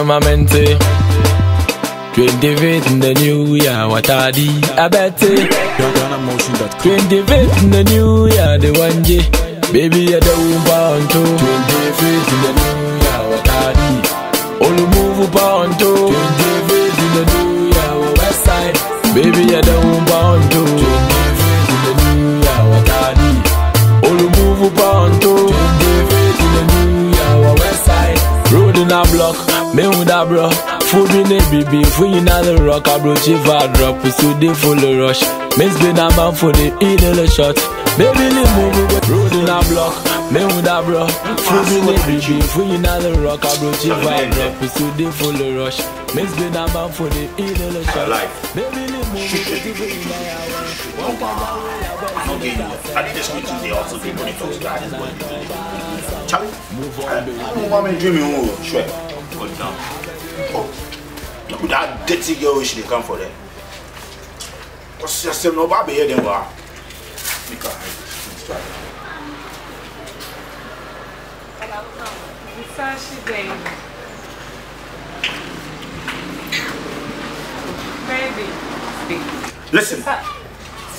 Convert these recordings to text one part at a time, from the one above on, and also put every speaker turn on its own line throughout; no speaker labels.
No my mente. 25th in the new year what I I bet it.
GhanaMotion.com.
25th in the new year the one J. Baby you don't want to. 25th in the new year what I did Only move on to. 25th in the new year west side. Baby you don't mehu da bro. Full food bi ne bibi fún yìí rock, I bro, she va drop sude follow rush. Miss gbé a man for the ilele shot. Baby lè mú gbogbo road a block. Mehu da bro. Full food bi ne bibi fún yìí rock, I bro, she va drop sude follow rush. Miss gbé a man for the ilele shot. Baby lè mú gbogbo.
I'm not getting it. I need there's going to the also people. In those guys. Charlie, I don't want me to dream. Sure. Hold down. Oh, with that dirty girl, she dey come for them. What's your same no baby here then? Wa. Because let's try.
Versace baby. Baby.
Listen,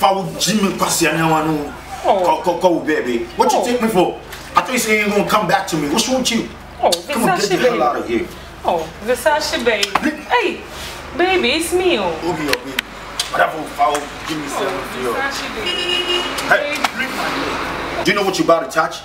foul Jimmy Kwasiana one. Call, call, call, baby. What you
Oh.
take me for? I thought you said you gonna come back to me. What's wrong with you?
Oh,
Come on, get the
Versace
hell out
baby.
of here.
Oh, Versace baby. Hey, baby, it's me. Oh,
Obi, Obi. Whatever foul Jimmy said with you.
Versace baby.
Hey. Do you know what you're about to touch?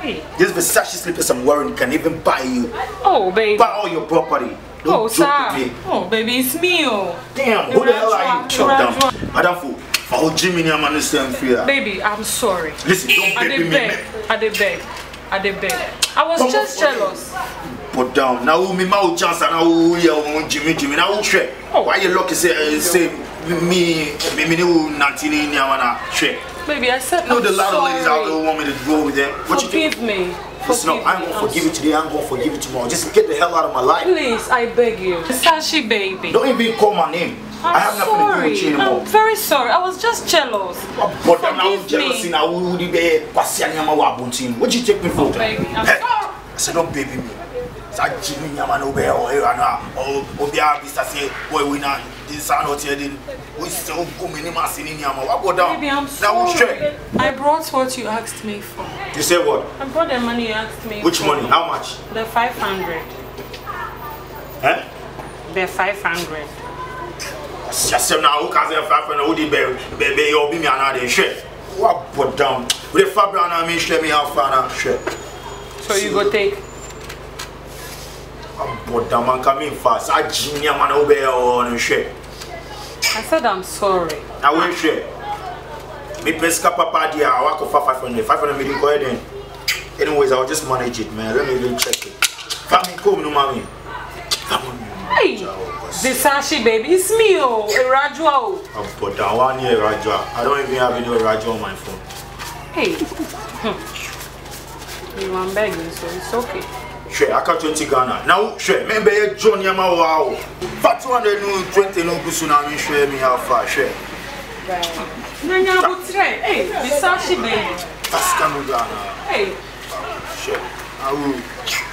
Hey.
This Versace slippers I'm wearing can even buy you,
Oh, baby.
buy all your property. Don't
Oh, sir.
me.
Oh, baby, it's me. Oh,
Damn, who the hell are you? Chop down. Madam Fu, foul Jimmy, I'm understand fear.
baby, I'm sorry.
Listen, don't baby me.
I did beg. I did beg. I was just jealous.
Put down. Now me my chance and now yeah, Jimmy Jimmy. Now share?
Oh.
Why you lucky say uh, say me me me no nothing in here wanna share.
Baby, I said
You
I'm
the lot of ladies out there want me to go with them. What you?
Forgive me.
Listen up, I ain't
me.
gonna forgive you today, I ain't gonna forgive you tomorrow. Just get the hell out of my life.
Please, I beg you. Versace baby.
Don't even call my name.
I'm
I have nothing to do with you
sorry.
anymore.
I'm very sorry. I was just jealous.
But then now
Forgive
jealousy
me.
now who the be kwasi anyama wa buntin. What you take me for?
baby, I'm
Hey,
sorry.
I said don't baby me. Sa jimi nyama no be o e ana o obi a bi say boy we na this sound out here then we still go me ni masini nyama. What go down?
Baby, I'm sorry. I brought what you asked me for.
You say what?
I brought the money you asked me
Which
for.
money? How much?
The 500.
Eh?
The 500
asiasɛm na woka sɛ mfrafrɛ no wode bɛyɛ obi mi anaa de hwɛ woabɔ dam. Wode fa bra anaa mehwɛ me afa anaa hwɛ
So you go take?
Abɔ dam anka memfa saa gye nneɛma na wobɛyɛ ɔ no hwɛ
I said I'm sorry.
Na wohwɛ mepɛ sika papa deɛ a Five hundred. 500 mede nkɔyɛ den. Anyways I'll just manage it man. Let me even check it. Fa me kom no ma me fa mo
Hey, Versace baby, it's me oh, Rajwa oh.
Oh, but that one year Raja. I don't even have any Raja on my phone.
Hey. you want begging, so it's okay.
Sure, I got 20 Ghana. Now, sure, remember you John Yama wow. For 200 no 20 no kusuna me how far share.
Nanya Butre, hey, Versace baby.
That's Ghana.
Hey,
Sure. I will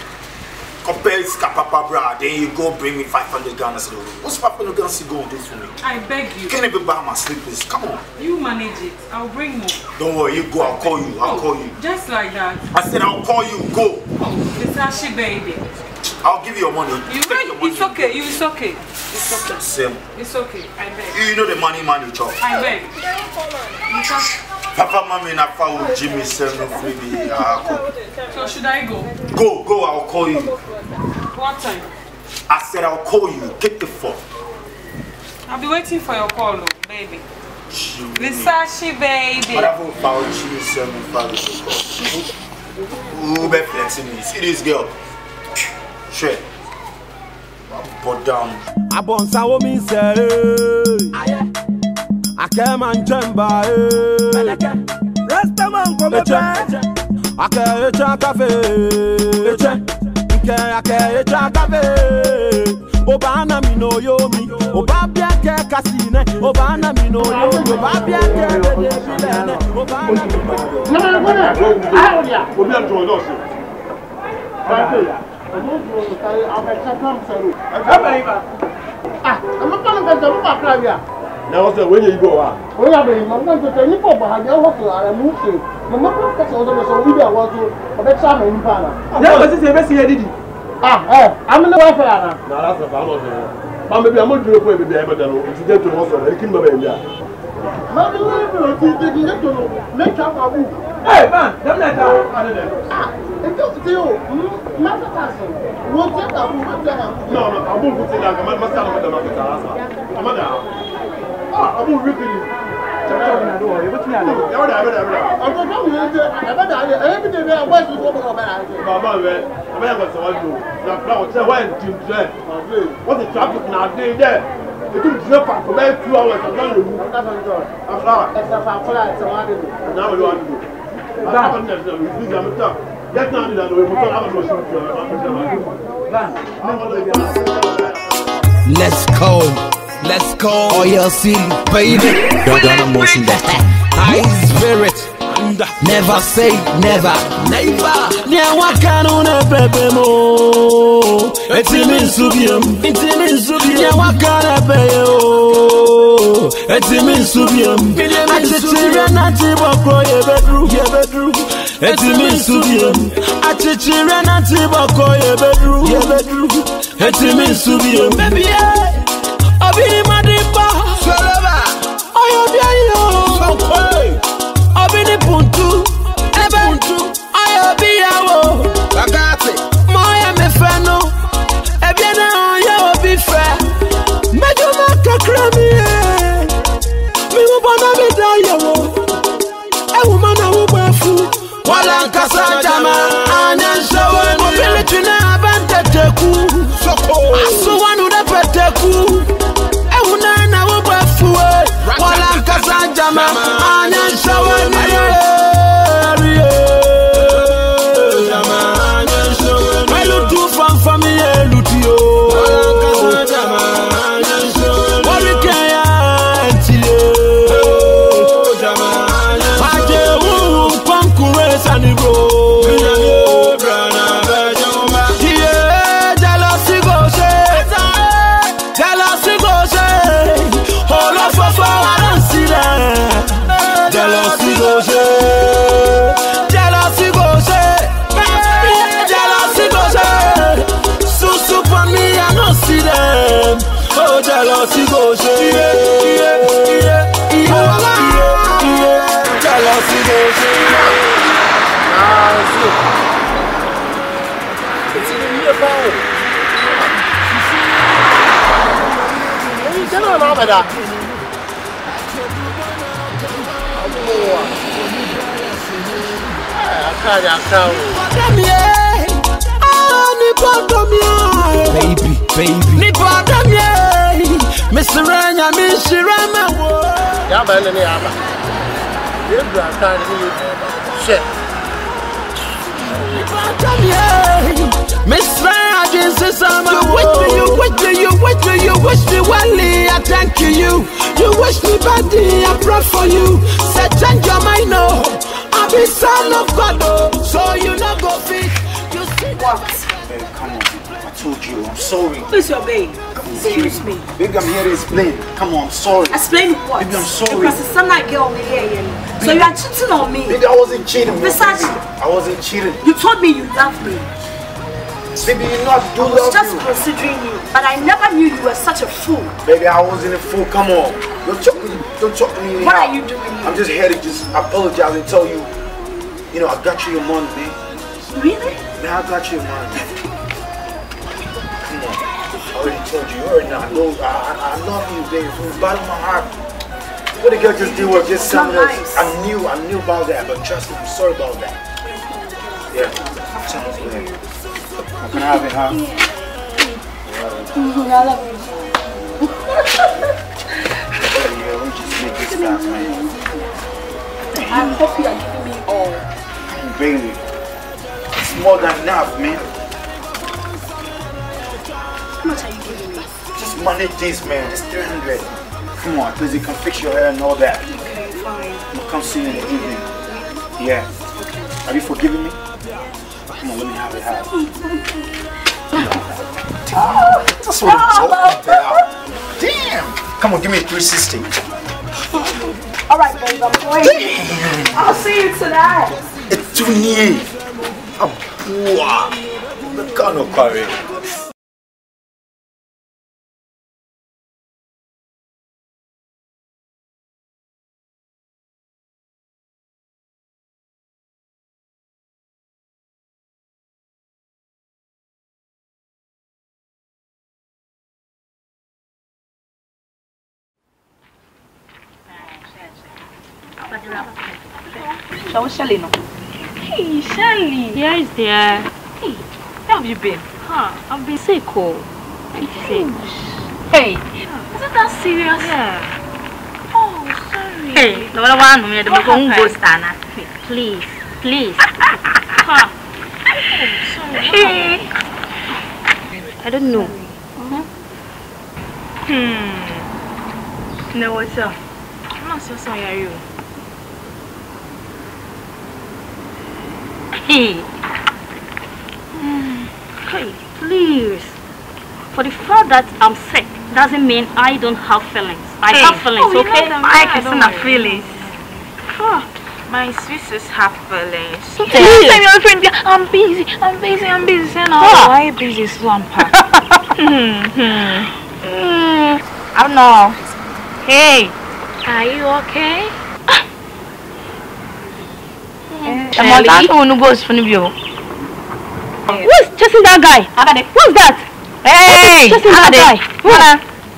compare Papa bra, then you go bring me 500 Ghana cedi. What's 500 Ghana cedi going to do for me?
I beg you.
You can't even buy my slippers. Come on.
You manage it. I'll bring more.
Don't worry, you go. I'll call you. I'll oh, call you.
Just like that.
I said I'll call you. Go.
Oh, Versace baby.
I'll give you your money.
You
Take
beg,
your money.
it's okay. You, it's okay. It's okay.
Same.
It's okay. I beg.
You know the money man you chop.
I beg. Because-
Papa, mommy, na foul Jimmy seven freebie. Ah,
So should I go?
Go, go. I'll call you.
What time?
I said I'll call you. Get the phone.
I'll be waiting for your call, oh, baby.
Jimmy.
Versace baby.
Whatever foul Jimmy seven foul Who be flexing me? See this girl. Shit. Put down.
abọ̀nsáwó mi ń sẹ̀ ẹ́ akẹ́mà ń jẹ́ mbà ee. rẹ́sítẹ́mà ń kọ́ mẹ́fẹ́. akẹ́ echa káfé eche nke akẹ́ echa káfé. ọba ana mi na oyo mi ọba bịa kẹ́ kasị ne ọba ana mi na oyo mi ọba bịa kẹ́ dede bilẹ̀ ne ọba ana mi na oyo mi.
lọ́mọdé gbọ́dọ̀ ayọ̀ ni a. obi ẹ̀ jọ̀ọ́
náà sí. báyìí ọ̀nà ìdúró ló kárí
àwọn ẹ̀ka kan sẹ́nu. ẹ̀ka bẹ̀rẹ̀ ibà. ah àmọ́ pàmò kẹsàn-án ló wà fúlàbíà na wɔsɛ wɔnyɛ igbo wa. wɔnyɛ abɛn yi ma
nkan tɛ tɛ nipa
ɔbɔ ha deɛ ɔwɔ kila ara
mu ke mɛ mɛ kura kasa ɔsɛ bɛsɛ ɔbi bi a
wɔso ɔbɛ kya ama nipa ana. yɛ ɔbɛ
sisi ebe si yɛ didi.
ah ɛ amina wa fɛ ana. na ala sɛ faama ɔsɛ yɛ ba mɛ
bi a mo duro ko ebi bi a yɛ bɛ da no nti jɛ to no ɔsɛ ɛri kiri
ma bɛ yɛ bi a. ma mi wuli bi o ti jɛ
ti jɛ to no mɛ kya man dem na ta o. ah nti ti o ma
ta ta se wo ti ta bu ma
ti ta ma bu. n'o ma a b'o ti da kan ma sa ma dama ka taa sa a ọmọ not it.
I Let's go. Let's go. Oh, yeah, baby. Don't do no motion that. High spirit. Never say never. Never. Never can on a baby mo. It's him in Subium. It's him in Subium. Never can a baby. It's him in Subium. It's him in Subium. Etimi nsubiem Achichire na ntibọkọ yebedru Etimi nsubiem Baby yeah Obi ni
puntu. ṣe.
Baby, baby. Nipa damie, Mr. Ranya, Miss Rama.
Yaba ẹni ni yaba. Ebu àkàrà ni yẹ ṣẹ.
Nipa damie, Miss Ranya, Jesus, I'm You wish me, you wish me, you wish me, you wish me well. I thank you, you. You wish me badly, I pray for you. Say, change your mind, no. I be son of God, oh. So you not go fit. You see that?
Babe, come on. I told you, I'm sorry.
Who's your babe? Excuse me.
Baby, I'm here to explain. Come on, I'm sorry.
Explain what?
Baby, I'm sorry.
Because it's not like girl over here. know. So you are cheating on me.
Baby, I wasn't cheating.
Besides-
I wasn't cheating.
You told me you loved me.
Baby, you know I do
I was
love
just
you.
considering you, but I never knew you were such a fool.
Baby, I wasn't a fool. Come on. Don't talk to me. Don't talk to me anyhow.
What are you doing here?
I'm just here to just apologize and tell you, you know, I got you your money, man.
Really?
Man, I got you your money. Come on. I already told you. You already know. I, know I, I, I love you, baby, from the bottom of my heart. What the girl just did was just
Not
something else.
nice.
I knew, I knew about that, but trust me, I'm sorry about that. Yeah. Sounds good. Can I have it, huh? Yeah, we just make this fast, man.
I hope you are giving me all.
Baby, it's more than enough, man.
How much are you giving me?
Just manage this, man. Just 300. Come on, because you can fix your hair and all that.
Okay, fine.
I'll come see you in the evening. Yeah. Are you forgiving me? Come on, let me have it. Have it. That's what I'm talking about. Damn. Come on, give me a 360.
All right, babe, I'm going. I'll see you tonight.
It's too near. I'm poor. The of quarry.
Shall Shelly no? Hey, Shelly.
Yes, dear.
Hey, where have you been?
Huh, I've been sick, oh. Sick.
Hey, isn't that serious?
Yeah.
Oh, sorry.
Hey, no one want to go and go stand. Please, please.
Huh.
Hey. I don't know.
Hmm. No, what's up? I'm not so sorry, are you?
Hey. Hey, please. For the fact that I'm sick doesn't mean I don't have feelings. I
Hey.
have feelings,
Oh,
okay? I can still
worry.
feelings.
My sisters have feelings.
Please.
Tell your friend, I'm busy, I'm busy, I'm busy. Say now,
Huh.
why you busy, Swampa?
Mm, I don't know. Hey.
Are you okay?
I'm not that one who goes for you. Who's chasing that guy? Who's that? Hey! Who's chasing that guy?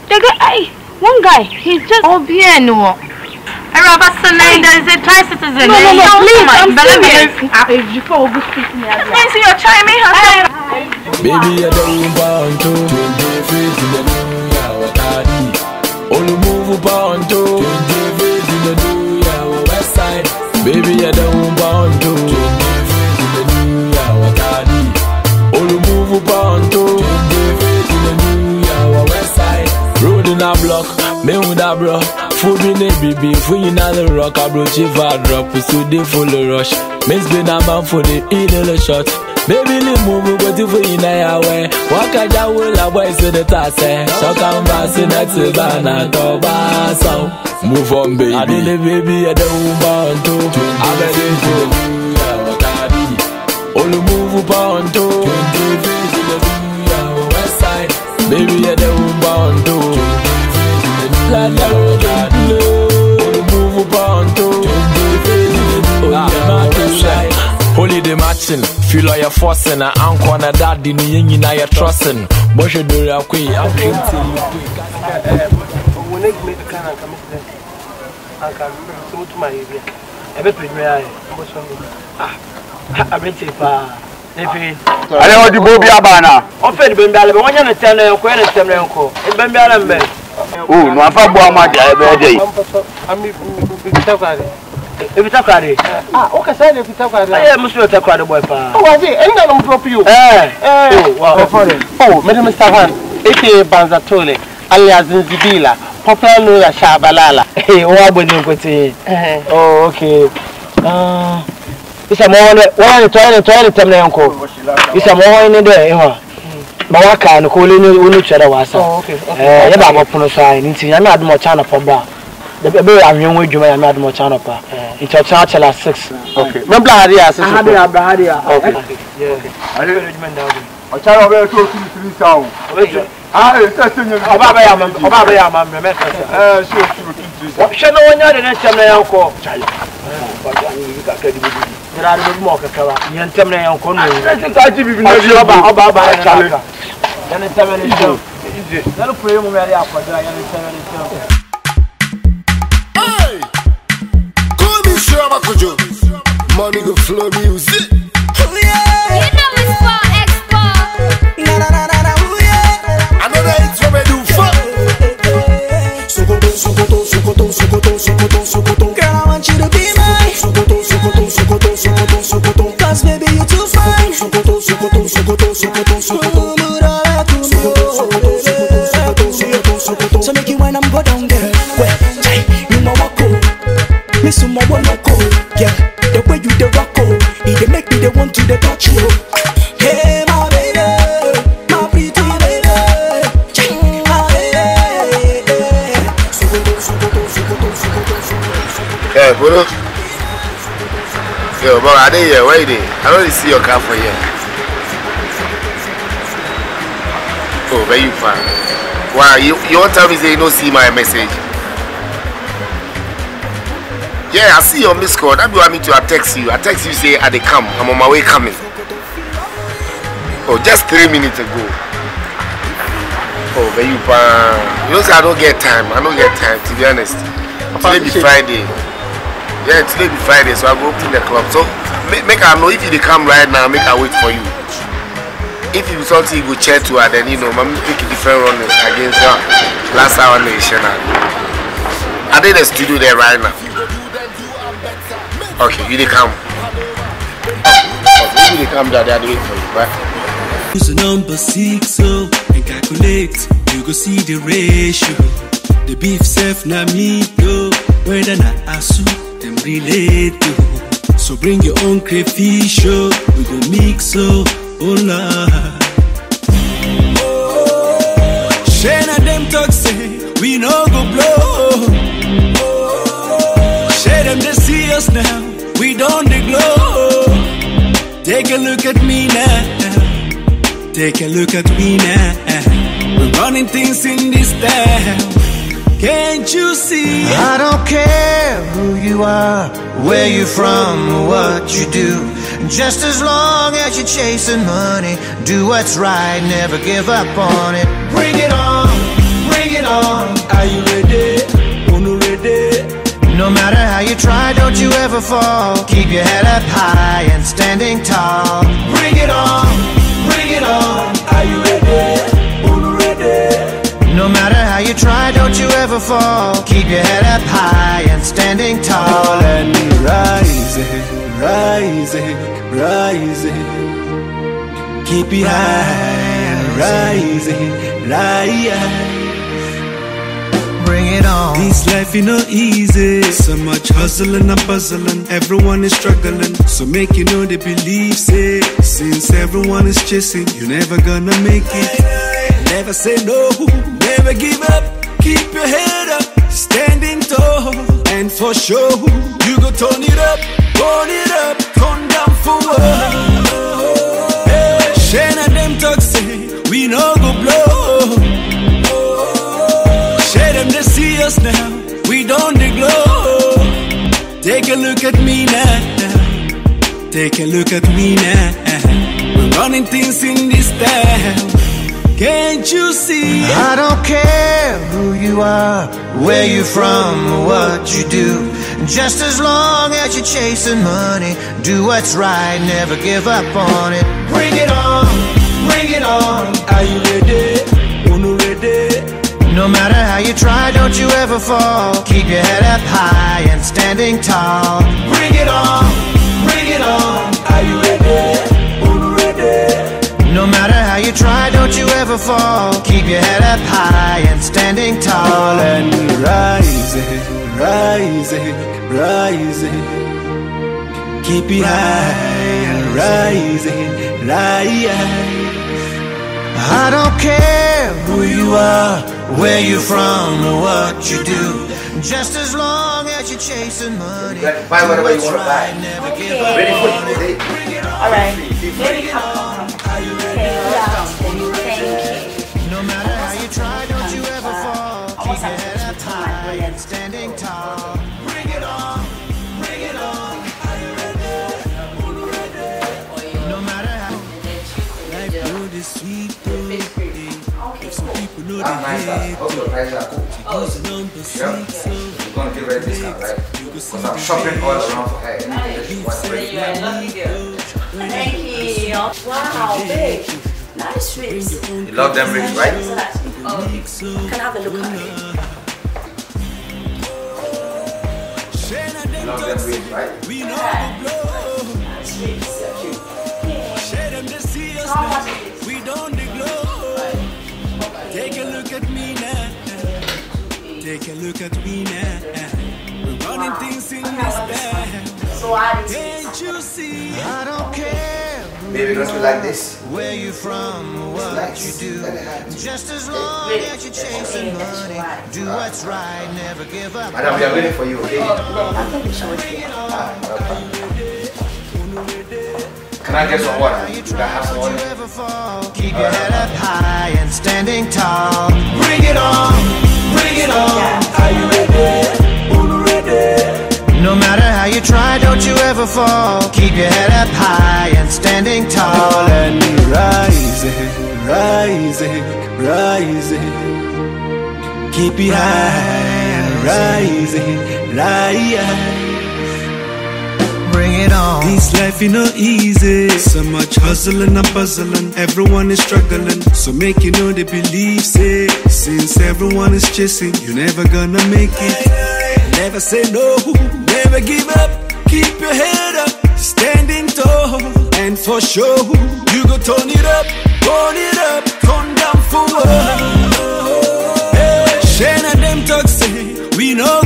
The guy, one guy. He's just. Oh, bien, no. Hey, there is a tri citizen. No, no, no, please, I'm serious.
Means you're trying me, huh?
Baby, I don't want to Twenty feet in the new year, what I need Only move on to before you know the rock, I brought you for drop. We so they full of rush. Miss been a man for the ill shot. Baby, the move go to for you now. Walk a jaw, I boy, so the tasse. Eh. Shock and bass in that Savannah, Toba song. Move on, baby. I did baby, I don't want to. I bet it's true. All the move on to. Baby, I don't want to. Like that, move on to Holy the matching, feel like you're forcing. I am corner daddy ni yin na I trusting. But you do your queen, I'm painting you.
When I make a can and come in, I can go to. I bet we are. Ah, I bet you are.
ale wo di bobi
abana o fe di bembe ale be ne tem na yanko ne tem na e bembe ale mbe
o no afa bo ama di abe yi
ami fitakware ebi ah o kasa ne fitakware eh musu yo takware boy
pa. O wa se enda no drop you. Eh
eh wa fore
oh madam mr han eke banza tole alias zinzibila popular lawyer shabalala.
Eh wa bo ni nkote oh okay ah isa mo wale wale to wale to wale tamna yanko isa mo wale ne do eh ma waka no ko le ni onu chere wasa eh ya ba mo pono sai ni ti ya na admo cha na pobra ebe awia ho adwuma yɛ no adom ɔkya no pa nti ɔkyena akyɛla six mɛbla adeɛ a
sesɔkyare
ɔbɛyɛ sɛ ɔtum tiri sa o
hwɛ na wɔnya de ne ntɛm na yɛnkɔ yɛrade bɛbi ma ɔkakaba yɛ ntɛm na
yɛnkɔ
nɔɔbaaba ne ntɛm ne ntɛm yɛne pɛ mu mɛde akɔdra yɛne ntɛm ne ntɛm
Kojo. Money go flow music.
Dey
here, where you dey? I don't see your car for here. Oh, where you far? Wow, you, you won't tell me say you don't see my message? Yeah, I see your missed call. That be why me to I text you. I text you say I dey come. I'm on my way coming. Oh, just three minutes ago. Oh, where you far? You know say I don't get time. I don't get time to be honest. Today be Friday. Yeah, today be Friday, so I go open the club. So make, make I know if you come right now, make I wait for you. If you something you go check to her, then you know, mommy pick a different run against her. Last hour nation. I did the studio there right now. Okay, you dey come. Okay, you dey come there, they are for you, right?
Use number six oh? so and calculate. You go see the ratio. The beef self na me yo. Whether na asu them relate to. So bring your own crayfish yo. We go mix oh la. Shana them talk say we no go blow. Share them they see us now. We don't dey glow. Take a look at me now. Take a look at me now. We're running things in this town. Can't you see?
I don't care who you are, where you're from, or what you do. Just as long as you're chasing money, do what's right, never give up on it. Bring it on, bring it on.
Are you ready? Unu ready?
No matter how you try, don't you ever fall. Keep your head up high and standing tall.
Bring it on, bring it on. Are you ready?
No matter how you try, don't you ever fall. Keep your head up high and standing tall.
and rising, rising, rise. Keep it high, rising, rise.
Bring it on.
This life is not easy. So much hustling and puzzling. Everyone is struggling. So make you know they believe say Since everyone is chasing, you're never gonna make it. Never say no, never give up. Keep your head up, standing tall. And for sure, you go turn it up, turn it up, turn down for what? Hey, Shane and them talk say we no go blow. Share them they see us now. We don't dey glow. Take a look at me now. Take a look at me now. We're running things in this town. Can't you see?
I don't care who you are, where you're from, or what you do. Just as long as you're chasing money, do what's right, never give up on it.
Bring it on, bring it on. Are you ready? Unu ready?
No matter how you try, don't you ever fall. Keep your head up high and standing tall.
Bring it on, bring it on.
Don't you ever fall. Keep your head up high and standing tall.
And rising, rising, rising Keep it high, and rising, rise.
I don't care who you are, where you're from, or what you do. Just as long as you're chasing money.
Buy whatever you want to buy.
Never give up.
Ready for you?
All right. Maybe
standing tall.
Bring it on, bring it on. Are you ready? ready?
No matter how.
Life know the sweet though. If some people know the hate though. Use oh. the number six so. Oh.
You're gonna get ready this time, right? Because I'm shopping all around for her. Anything that she wants.
Love. Thank you. Wow, babe. Nice sweets.
You love them rings, right?
Oh, can I have a look at it?
Love them rings, right?
We know the blow.
Nice sweets. They're cute.
Share them to see us
How much is this?
We don't glow. Take a look at me now. Take a look at me now. We're running things in this town.
So I
Can't you see?
I don't care
Baby, don't you like this?
where you're from, or what
Nice.
you do. Just as long as you're chasing money, do what's right, never give up.
Madam, we are waiting for you, okay?
I think we should wait here.
Okay. Can I get some water? Do I have some water?
Keep your head up high and standing tall. Bring it on, bring it on. Are you ready? No matter how you try, don't you ever fall. Keep your head up high and standing tall.
And rising, rising, rising. Keep it high, rising, rising.
It on.
This life you know easy. So much hustling and puzzling. Everyone is struggling. So make you know they believe say. Since everyone is chasing, you're never gonna make it. Never say no, never give up. Keep your head up, standing tall. And for sure, you go turn it up, turn it up, turn down for? Hey, Shane and them talk say, we no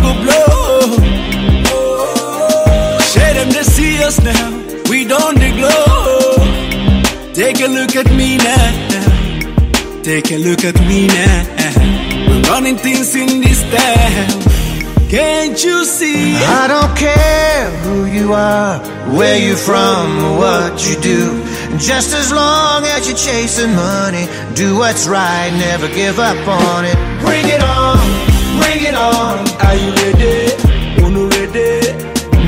us now. We don't glow. Take a look at me now. Take a look at me now. We're running things in this town. Can't you see?
I don't care who you are, where you're from, what you do. Just as long as you're chasing money, do what's right, never give up on it. Bring it on, bring it on.
Are you ready?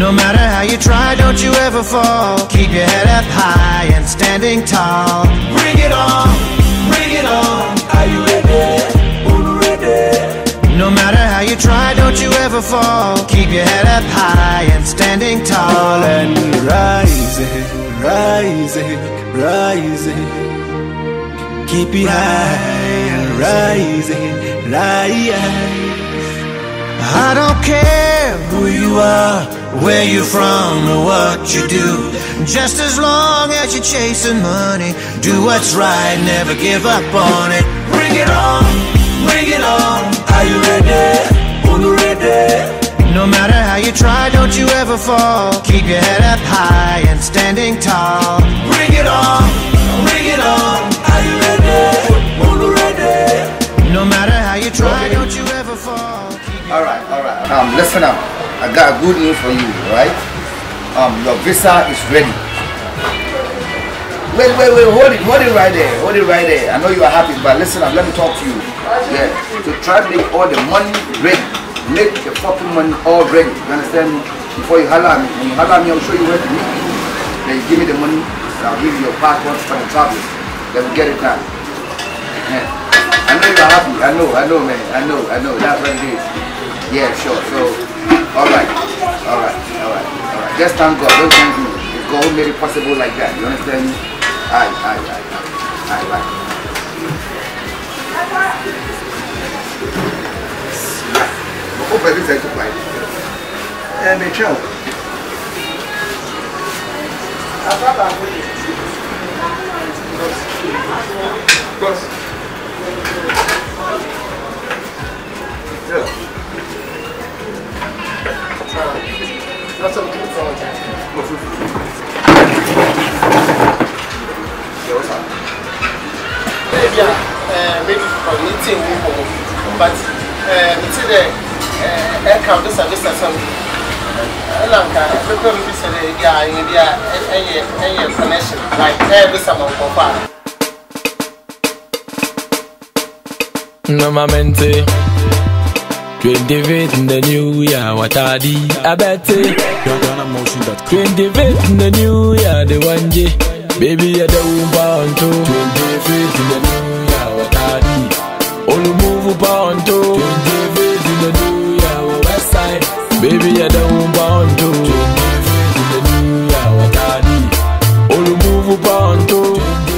No matter how you try, don't you ever fall. Keep your head up high and standing tall. Bring it on, bring it on.
Are you ready? Ready?
No matter how you try, don't you ever fall. Keep your head up high and standing tall.
And rising, rising, rising. Keep it high, rising, rising.
I don't care who you are, where you're from, or what you do. Just as long as you're chasing money, do what's right, never give up on it. Bring it on, bring it on.
Are you ready? Unu ready?
No matter how you try, don't you ever fall. Keep your head up high and standing tall.
Bring it on, bring it on.
Um, listen up. I got a good news for you, right? Um, your visa is ready. Wait, wait, wait, hold it, hold it right there, hold it right there. I know you are happy, but listen up, let me talk to you. Yeah, to try to make all the money ready. Make the fucking money all ready. You understand me? Before you holler at me. When you holler at me, I'll show you where to meet me. Then you give me the money, and I'll give you your passport for the travel. Then we get it done. Yeah. I know you're happy. I know, I know, man. I know, I know. That's what it is. Yeah, sure. So, all right, all right, all right, all right. Just thank God. Don't thank me. If God made it possible like that. You understand me? Aye, aye, aye, aye, aye, aye. Bako pẹ̀lú ìfẹ́ tó pa ẹ̀. Ẹ mi twẹ́ o.
Maybe uh, maybe from meeting people, Normalmente 28 in the new year, what are the abate? Twenty-fifth in the new year, the one J. Baby, I don't want
to. 25th in the new year, what are the? All move upon to. 25th in the new year, west side. Baby, I don't want to. 25th in the new year, what are the? All move upon to.